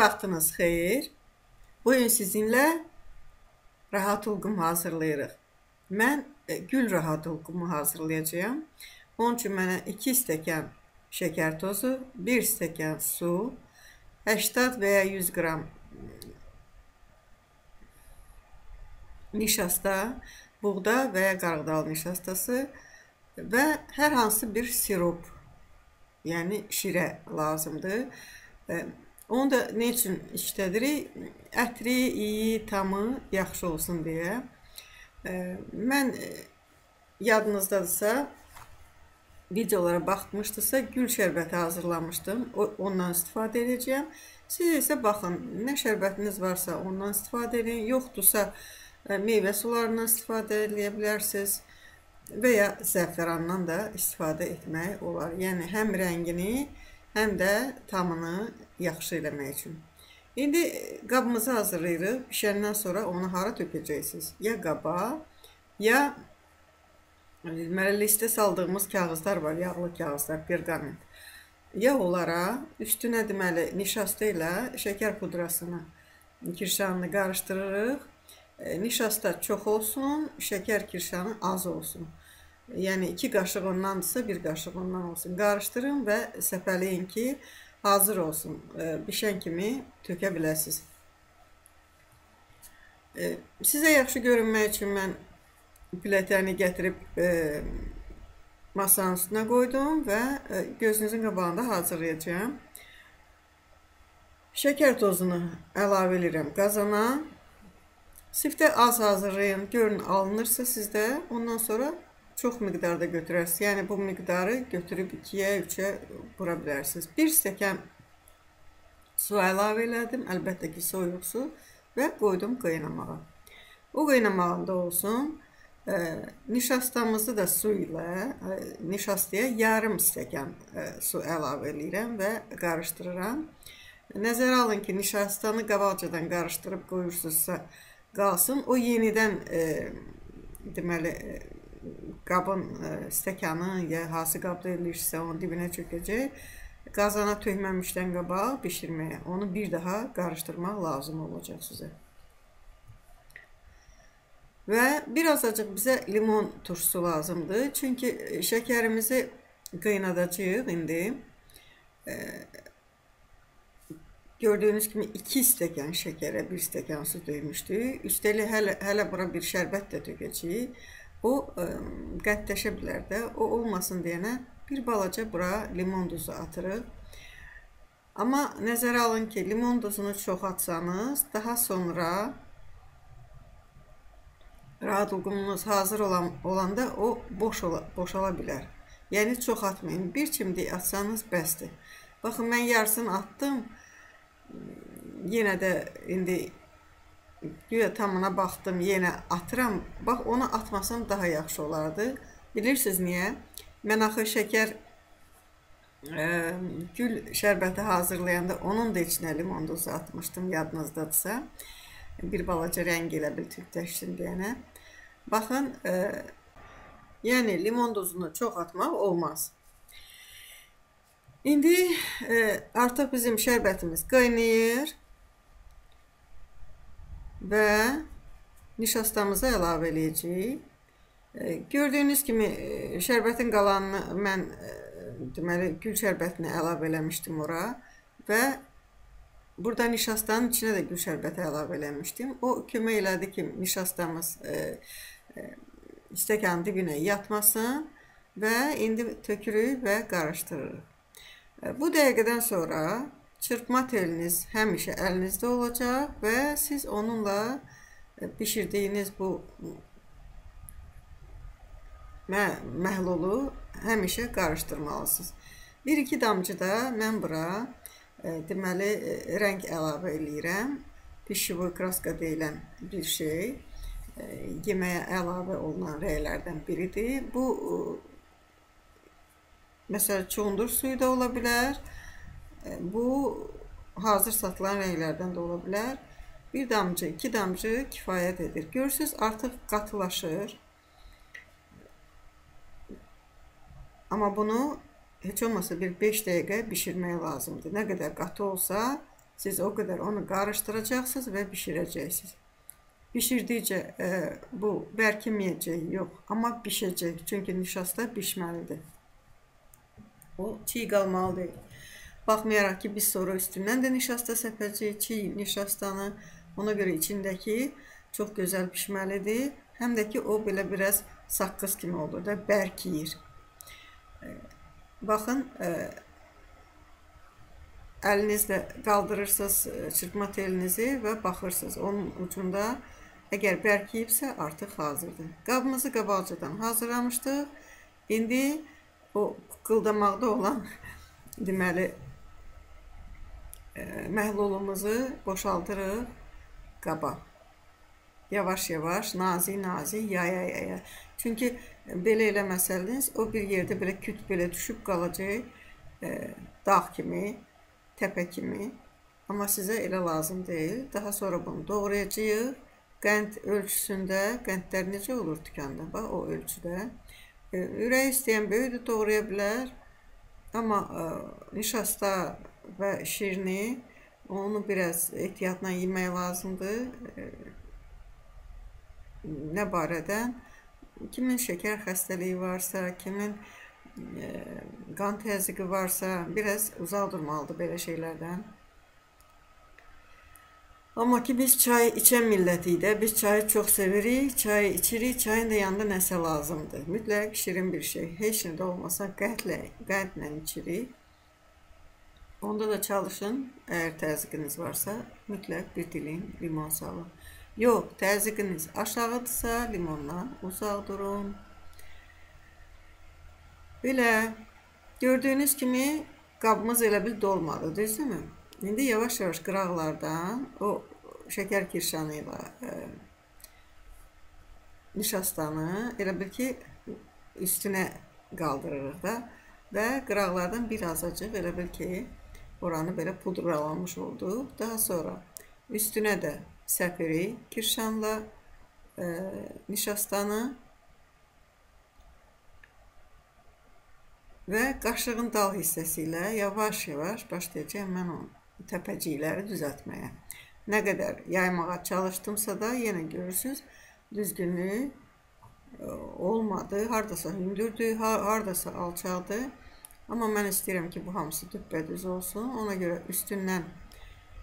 vaxtınız xeyir. Bu gün sizinlə rahat ulqum hazırlayırıq. Mən e, gül rahat ulqumu hazırlayacağam. Onun üçün mənə 2 stəkan şəkər tozu, 1 stəkan su, 80 və ya 100 qram nişasta, buğda və ya qarğıdalı nişastası və hər hansı bir sirup, yəni şirə lazımdır. E, Onu da nə üçün işlədirik? Ətri, iyi, tamı yaxşı olsun deyə. Mən yadınızdadırsa, videolara baxmışdısa, gül şərbəti hazırlamışdım. Ondan istifadə edəcəyəm. Siz isə baxın, nə şərbətiniz varsa ondan istifadə edin. Yoxdursa, meyvə sularından istifadə edə bilərsiniz və ya zəfərandan da istifadə etmək olar. Yəni həm rəngini, həm də tamını yaxşı eləmək üçün. İndi qabımızı hazırlayırıq. Bişəndən sonra onu hara tökəcəksiniz? Ya qaba, ya deməli listə saldığımız kağızlar var, yağlı kağızlar, perqament. Ya onlara üstünə deməli nişasta ilə şəkər pudrasını, kirşanını qarışdırırıq. E, nişasta çox olsun, şəkər kirşanı az olsun. Yəni 2 qaşıq ondandırsa 1 qaşıq ondan olsun. Qarışdırın və səpələyin ki, hazır olsun. Bişən kimi tökə biləsiniz. Sizə yaxşı görünmək üçün mən plətəni gətirib e, masanın üstünə qoydum və e, gözünüzün qabağında hazırlayacağam. Şəkər tozunu əlavə edirəm qazana. Siftə az hazırlayın. Görün alınırsa sizdə. Ondan sonra çox miqdarda götürərsiniz. Yəni bu miqdarı götürüb 2-yə, 3-ə vura bilərsiniz. 1 stəkan su əlavə elədim, əlbəttə ki, soyuq su və qoydum qaynamağa. O qaynamağında olsun. E, nişastamızı da su ilə, e, nişastaya yarım stəkan e, su əlavə eləyirəm və qarışdırıram. Nəzərə alın ki, nişastanı qabaqcadan qarışdırıb qoyursunuzsa qalsın. O yenidən e, deməli qabın e, stəkanı ya hansı qabda eləyirsə onun dibinə çökəcək. Qazana tökməmişdən qabaq bişirməyə. Onu bir daha qarışdırmaq lazım olacaq sizə. Və birazcıq bizə limon turşusu lazımdır. Çünki şəkərimizi qaynadacağıq indi. E, gördüyünüz kimi 2 stəkan şəkərə 1 stəkan su döymüşdük. Üstəlik hələ hələ bura bir şərbət də tökəcəyik. O ə, qəddləşə bilər də. O olmasın deyənə bir balaca bura limon duzu atırıq. Amma nəzərə alın ki, limon duzunu çox atsanız, daha sonra radulğununuz hazır olan olanda o boş ola, boşala bilər. Yəni çox atmayın. Bir çimdik atsanız bəsdir. Baxın mən yarısını atdım. Yenə də indi Güya tamına baxdım, yenə atıram. Bax, onu atmasam daha yaxşı olardı. Bilirsiniz niyə? Mən axı şəkər ə, gül şərbəti hazırlayanda onun da içinə limon duzu atmışdım, yadınızdadırsa. Bir balaca rəng elə bil tüktəşsin deyənə. Baxın, ə, yəni limon duzunu çox atmaq olmaz. İndi ə, artıq bizim şərbətimiz qaynayır və nişastamızı əlavə eləyəcəyik. E, gördüyünüz kimi e, şərbətin qalanını mən e, deməli gül şərbətini əlavə eləmişdim ora və burada nişastanın içinə də gül şərbəti əlavə eləmişdim. O kömək elədi ki, nişastamız stəkanın dibinə yatmasın və indi tökürük və qarışdırırıq. Bu dəqiqədən sonra Çırpma teliniz həmişə əlinizdə olacaq və siz onunla e, bişirdiyiniz bu mə məhlulu həmişə qarışdırmalısınız. 1-2 damcı da mən bura e, deməli e, rəng əlavə eləyirəm. Pişivoy kraska deyilən bir şey e, yeməyə əlavə olunan rənglərdən biridir. Bu e, məsəl çondur suyu da ola bilər. Bu hazır satılan rənglərdən də ola bilər. Bir damcı, iki damcı kifayət edir. Görürsünüz, artıq qatılaşır. Amma bunu heç olmasa bir 5 dəqiqə bişirmək lazımdır. Nə qədər qatı olsa, siz o qədər onu qarışdıracaqsınız və bişirəcəksiniz. Bişirdikcə e, bu bərkiməyəcək, yox, amma bişəcək. Çünki nişasta bişməlidir. O çiğ qalmalı deyil. Baxmayaraq ki, biz sonra üstündən də nişasta səpəcəyik, çiğ nişastanı. Ona görə içindəki çox gözəl bişməlidir. Həm də ki, o belə biraz saqqız kimi olur da, bərkiyir. E, baxın, e, əlinizlə qaldırırsınız e, çırpma telinizi və baxırsınız. Onun ucunda əgər bərkiyibsə artıq hazırdır. Qabımızı qabaqcadan hazırlamışdıq. İndi o qıldamaqda olan deməli məhlulumuzu boşaldırıq qaba. Yavaş-yavaş, nazik-nazik, yaya-yaya. Çünki belə eləməsəniz, o bir yerdə belə küt belə düşüb qalacaq, e, dağ kimi təpə kimi. Amma sizə elə lazım deyil. Daha sonra bunu doğrayacağıq. Qənd ölçüsündə, qəndlər necə olur dükanda? Bax, o ölçüdə. E, ürək istəyən böyük də doğraya bilər. Amma e, nişasta və şirini onu biraz ehtiyatla yemək lazımdır. Nə barədən? Kimin şəkər xəstəliyi varsa, kimin qan təzyiqi varsa, biraz uzaq durmalıdır belə şeylərdən. Amma ki, biz çay içən millətik də, biz çayı çox sevirik, çayı içirik, çayın da yanında nəsə lazımdır. Mütləq şirin bir şey, heç nə də olmasa qəndlə, qəndlə içirik. Onda da çalışın, əgər təzyiqiniz varsa, mütləq bir dilim limon salın. Yox, təzyiqiniz aşağıdırsa, limondan uzaq durun. Belə gördüyünüz kimi qabımız elə bil dolmadı, düzdürmü? İndi yavaş-yavaş qıraqlardan o şəkər kirşanı ilə e, nişastanı elə bil ki üstünə qaldırırıq da və qıraqlardan bir azacıq elə bil ki oranı belə pudralanmış oldu. Daha sonra üstünə də səpirik kirşanla e, nişastanı və qaşığın dal hissəsi ilə yavaş-yavaş başlayacağam mən o təpəcikləri düzəltməyə. Nə qədər yaymağa çalışdımsa da yenə görürsüz düzgünlük e, olmadı. Hardasa hündürdür, hardasa alçaldı. Amma mən istəyirəm ki, bu hamısı düppədüz olsun. Ona görə üstündən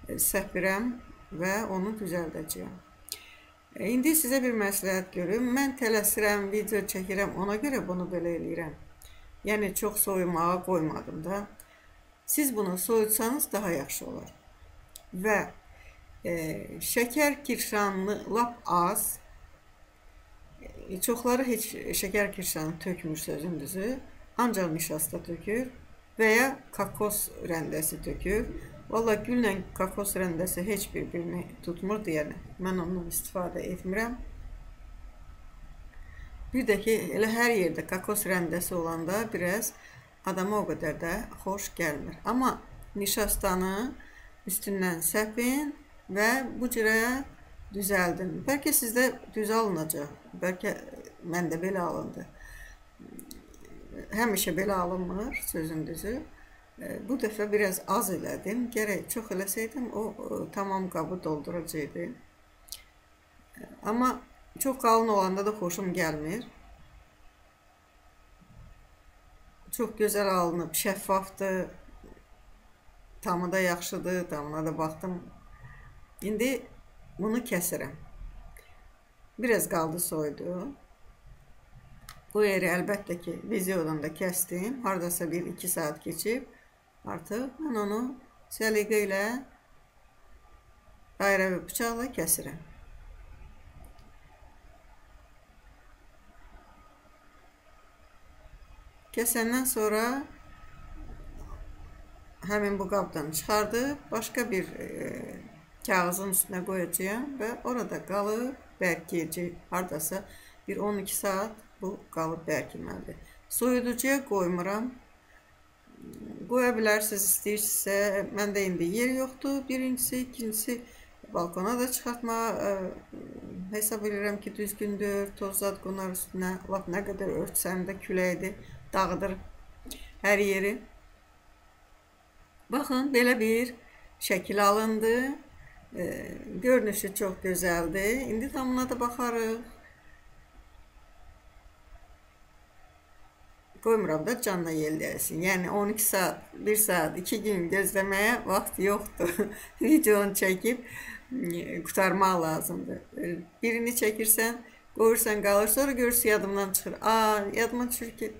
e, səpirəm və onu düzəldəcəyəm. E, indi sizə bir məsləhət görüm. Mən tələsirəm, video çəkirəm, ona görə bunu belə eləyirəm. Yəni çox soyumağa qoymadım da. Siz bunu soyutsanız daha yaxşı olar. Və e, şəkər kirşanını lap az, e, çoxları heç şəkər kirşanı tökmür sözün düzü, ancaq nişasta tökür və ya kakos rəndəsi tökür. Valla güllə kakos rəndəsi heç bir-birini tutmur deyəni. Mən ondan istifadə etmirəm. Bir də ki, elə hər yerdə kakos rəndəsi olanda biraz adama o qədər də xoş gəlmir. Amma nişastanı üstündən səpin və bu cürə düzəldin. Bəlkə sizdə düz alınacaq. Bəlkə məndə belə alındı. Həmişə belə alınmır, sözün düzü. E, bu dəfə biraz az elədim. Gərək çox eləsəydim o tamam qabı dolduracaqdı. E, amma Çox qalın olanda da xoşum gəlmir. Çox gözəl alınıb, şəffafdır. Tamı da yaxşıdır, tamına da baxdım. İndi bunu kəsirəm. Biraz qaldı soydu. Bu yeri əlbəttə ki, videodan da kəsdim. Haradasa 1-2 saat keçib. Artıq mən onu səliqə ilə dairə və bıçaqla kəsirəm. Kəsəndən sonra həmin bu qabdan çıxardıb başqa bir e, kağızın üstünə qoyacağam və orada qalıb bərkiyəcək. Hardasa bir 12 saat bu qalıb bərkiməlidir. Soyuducuya qoymuram. Qoya bilərsiniz istəyirsinizsə. Məndə indi yer yoxdur. Birincisi, ikincisi balkona da çıxartmağa ə, e, hesab edirəm ki, düzgündür. Toz zad qonar üstünə. Lap nə qədər örtsəm də küləkdir dağıdır hər yeri. Baxın, belə bir şəkil alındı. E, görünüşü çox gözəldir. İndi tamına da baxarıq. Qoymuram da canla yelləyəsin. Yəni 12 saat, 1 saat, 2 gün gözləməyə vaxt yoxdur. Videonu çəkib e, qurtarmaq lazımdır. E, birini çəkirsən, qoyursan, qalır, sonra görürsən yadımdan çıxır. A, yadıma düşür ki,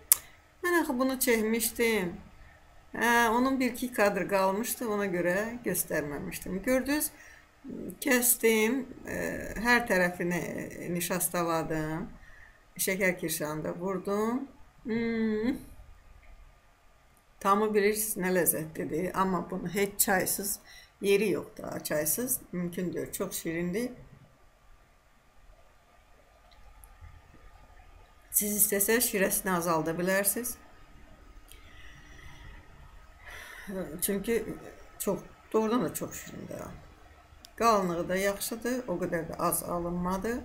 mən axı bunu çəkmişdim. Hə, onun bir-iki kadr qalmışdı, ona görə göstərməmişdim. Gördünüz, kəsdim, e, hər tərəfini nişastaladım. Şəkər kirşanı da vurdum. Hmm. Tamı bilirsiniz nə ləzzətlidir, amma bunu heç çaysız yeri yoxdur. Çaysız mümkün deyil. Çox şirindir. Siz istəsəz şirəsini azalda bilərsiniz. Çünki çox doğrudan da çox şirindir. Qalınlığı da yaxşıdır, o qədər də az alınmadı.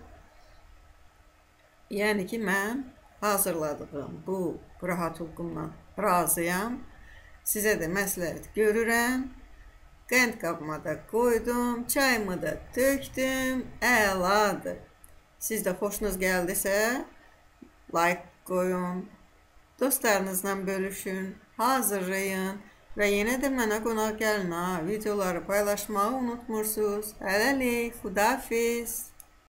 Yəni ki, mən hazırladığım bu rahat uyğundan razıyam. Sizə də məsləhət görürəm. Qənd qabıma da qoydum, çayımı da tökdüm. Əladır. Siz də xoşunuz gəldisə, like qoyun, dostlarınızla bölüşün, hazırlayın və yenə də mənə qonaq gəlin ha. Videoları paylaşmağı unutmursunuz. Hələlik, xudafiz.